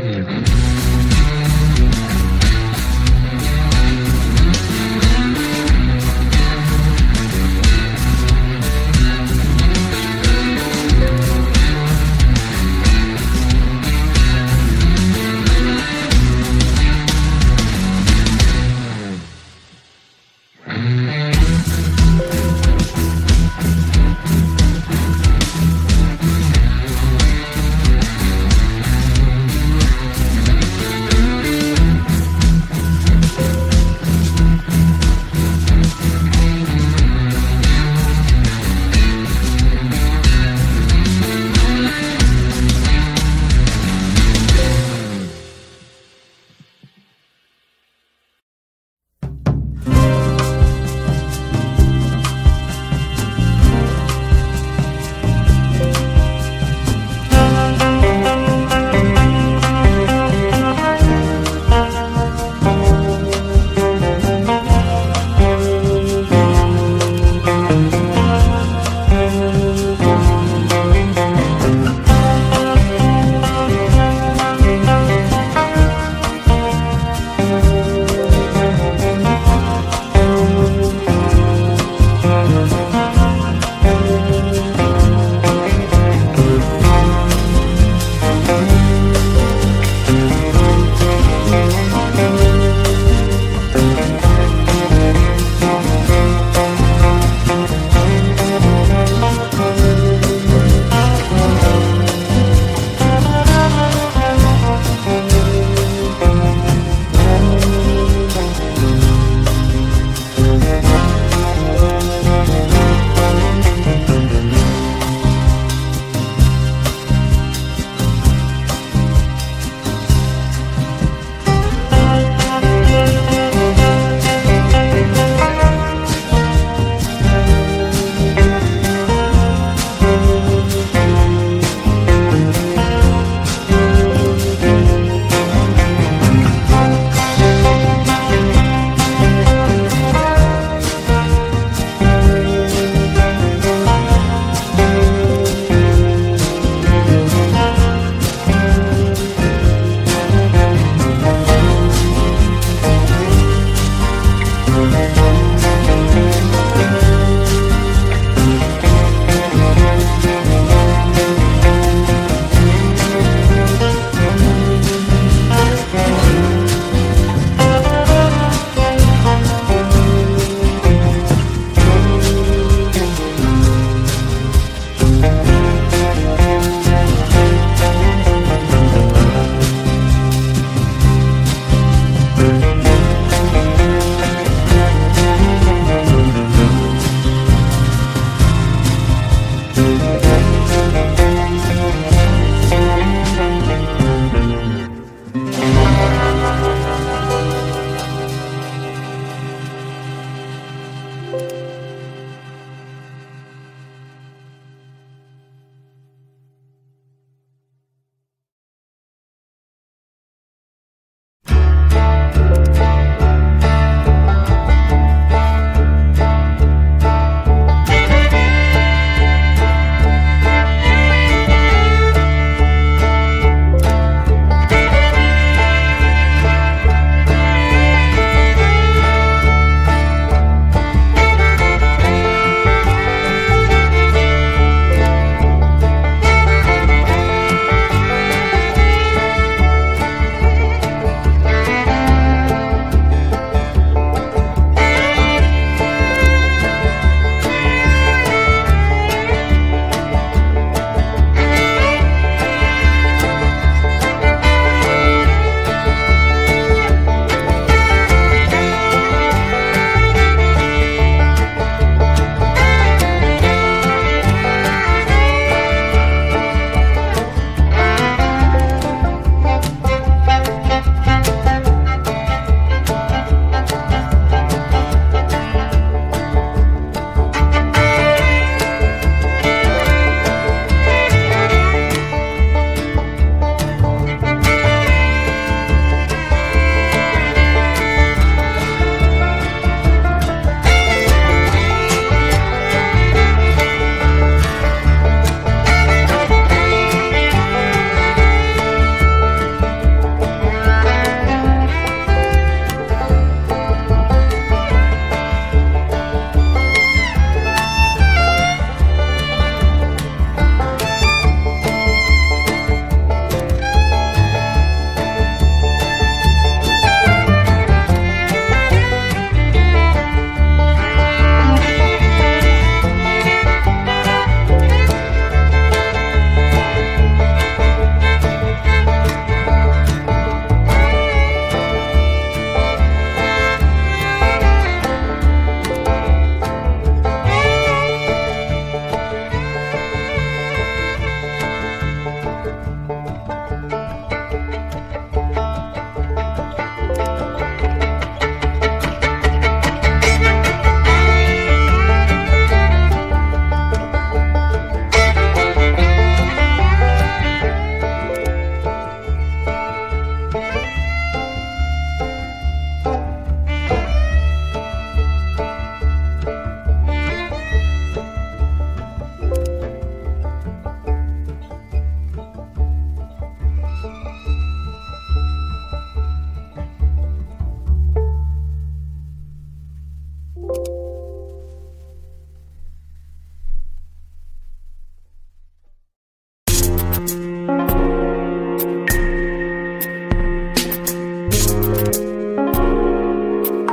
Damn.